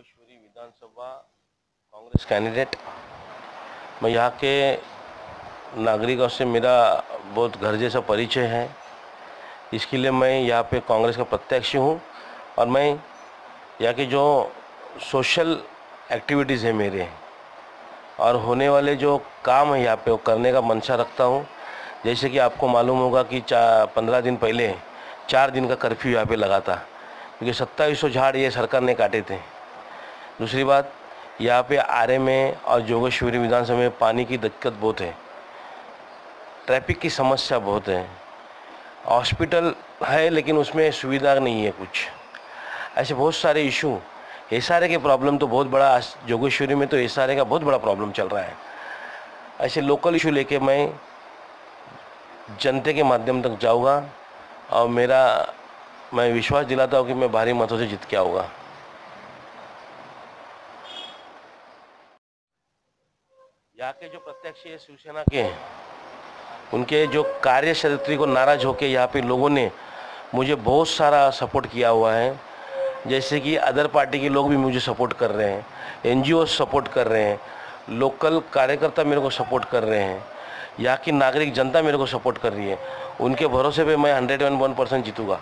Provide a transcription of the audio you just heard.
जोगेश्वरी विधानसभा Congress candidate. मैं यहाँ के नागरिकों से मेरा बहुत घर जैसा परिचय है। इसके लिए मैं यहाँ पे कांग्रेस का प्रत्याशी हूँ और मैं यहाँ के जो सोशल एक्टिविटीज़ है मेरे और होने वाले जो काम है यहाँ पे वो करने का मंशा रखता हूँ। जैसे कि आपको मालूम होगा कि चार पंद्रह दिन पहले, चार दिन का कर्फ्यू यहाँ पे लगा था क्योंकि सत्ताईस सौ झाड़ ये सरकार ने काटे थे। दूसरी बात, यहाँ पे आरे में और जोगेश्वरी विधानसभा में पानी की दिक्कत बहुत है। ट्रैफ़िक की समस्या बहुत है। हॉस्पिटल है, लेकिन उसमें सुविधा नहीं है कुछ। ऐसे बहुत सारे इशू। एस के प्रॉब्लम तो बहुत बड़ा जोगेश्वरी में तो एस का बहुत बड़ा प्रॉब्लम चल रहा है। ऐसे लोकल इशू लेके मैं जनता के माध्यम तक जाऊँगा और मेरा, मैं विश्वास दिलाता हूँ कि मैं भारी मतों से जीत के आऊँगा। यहाँ के जो प्रत्यक्ष शिवसेना के उनके जो कार्यक्षेत्री को नाराज़ होकर यहाँ पे लोगों ने मुझे बहुत सारा सपोर्ट किया हुआ है। जैसे कि अदर पार्टी के लोग भी मुझे सपोर्ट कर रहे हैं एनजीओ सपोर्ट कर रहे हैं लोकल कार्यकर्ता मेरे को सपोर्ट कर रहे हैं, यहाँ की नागरिक जनता मेरे को सपोर्ट कर रही है। उनके भरोसे पे मैं हंड्रेड एंड वन परसेंट जीतूँगा।